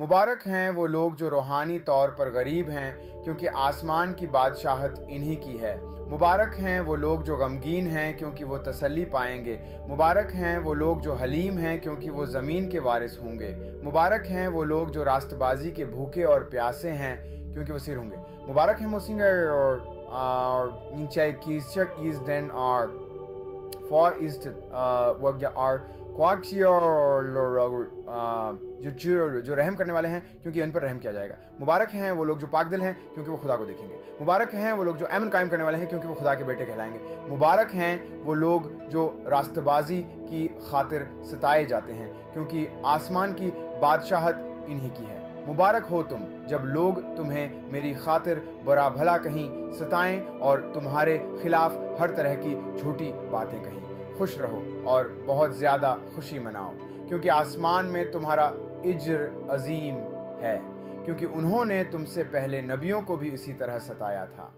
मुबारक हैं वो लोग जो रूहानी तौर पर गरीब हैं, क्योंकि आसमान की बादशाहत इन्हीं की है। मुबारक हैं वो लोग जो गमगीन हैं, क्योंकि वो तसल्ली पाएँगे। मुबारक हैं वो लोग जो हलीम हैं, क्योंकि वो ज़मीन के वारिस होंगे। मुबारक हैं वो लोग जो रास्तबाजी के भूखे और प्यासे हैं, क्योंकि वो सिर होंगे। मुबारक हैं मोसिंगर और और फॉर इज़ और जो जो रहम करने वाले हैं, क्योंकि उन पर रहम किया जाएगा। मुबारक हैं वो लोग जो पाक दिल हैं, क्योंकि वो खुदा को देखेंगे। मुबारक हैं वो लोग जो अमन कायम करने वाले हैं, क्योंकि वो खुदा के बेटे कहलाएँगे। मुबारक हैं वो लोग जो रास्तबाजी की खातिर सताए जाते हैं, क्योंकि आसमान की बादशाहत इन्हीं की है। मुबारक हो तुम जब लोग तुम्हें मेरी खातिर बुरा भला कहीं सताएँ और तुम्हारे खिलाफ हर तरह की झूठी बातें कहीं। खुश रहो और बहुत ज़्यादा खुशी मनाओ, क्योंकि आसमान में तुम्हारा इज्र अजीम है, क्योंकि उन्होंने तुमसे पहले नबियों को भी इसी तरह सताया था।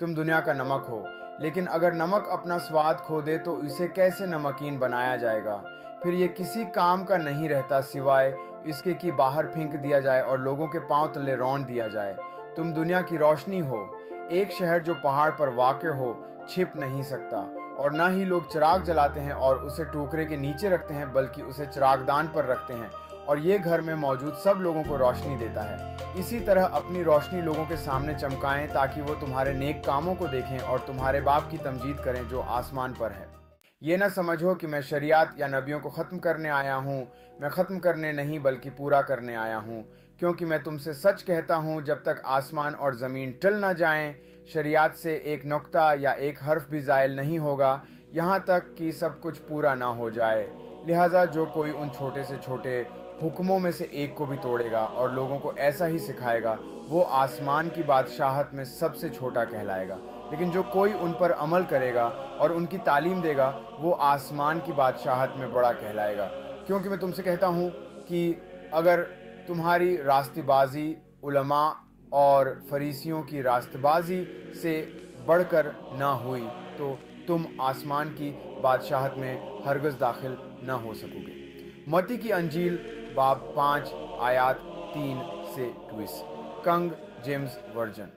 तुम दुनिया का नमक हो, लेकिन अगर नमक अपना स्वाद खो दे तो इसे कैसे नमकीन बनाया जाएगा? फिर ये किसी काम का नहीं रहता सिवाय इसके कि बाहर फेंक दिया जाए और लोगों के पाँव तले रौन दिया जाए। तुम दुनिया की रोशनी हो, एक शहर जो पहाड़ पर वाक़ हो, छिप नहीं सकता। और ना ही लोग चिराग जलाते हैं और उसे टोकरे के नीचे रखते हैं, बल्कि उसे चिरागदान पर रखते हैं। और ये घर में मौजूद सब लोगों को रोशनी देता है। इसी तरह अपनी रोशनी लोगों के सामने चमकाएँ ताकि वो तुम्हारे नेक कामों को देखें और तुम्हारे बाप की तमजीद करें जो आसमान पर है। ये ना समझो कि मैं शरियात या नबियों को ख़त्म करने आया हूँ। मैं ख़त्म करने नहीं, बल्कि पूरा करने आया हूँ। क्योंकि मैं तुमसे सच कहता हूँ, जब तक आसमान और ज़मीन टल ना जाएँ शरियात से एक नुक्ता या एक हर्फ भी ज़ायल नहीं होगा। यहाँ तक कि सब कुछ पूरा ना हो जाए। लिहाजा जो कोई उन छोटे से छोटे हुक्मों में से एक को भी तोड़ेगा और लोगों को ऐसा ही सिखाएगा, वो आसमान की बादशाहत में सबसे छोटा कहलाएगा। लेकिन जो कोई उन पर अमल करेगा और उनकी तालीम देगा, वो आसमान की बादशाहत में बड़ा कहलाएगा। क्योंकि मैं तुमसे कहता हूँ कि अगर तुम्हारी रास्तबाजी उलमा और फरीसियों की रास्तबाजी से बढ़कर ना हुई तो तुम आसमान की बादशाहत में हरगज़ दाखिल न हो सकोगे। मती की अंजील, बाब पाँच, आयात तीन से ट्विस्ट कंग जेम्स वर्जन।